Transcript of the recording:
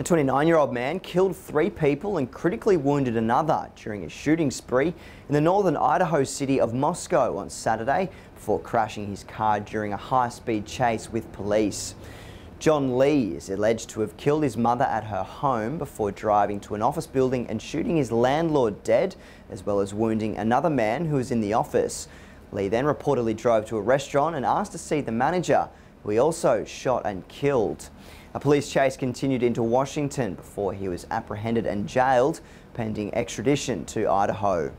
A 29-year-old man killed three people and critically wounded another during a shooting spree in the northern Idaho city of Moscow on Saturday before crashing his car during a high-speed chase with police. John Lee is alleged to have killed his mother at her home before driving to an office building and shooting his landlord dead, as well as wounding another man who was in the office. Lee then reportedly drove to a restaurant and asked to see the manager, who he also shot and killed. A police chase continued into Washington before he was apprehended and jailed pending extradition to Idaho.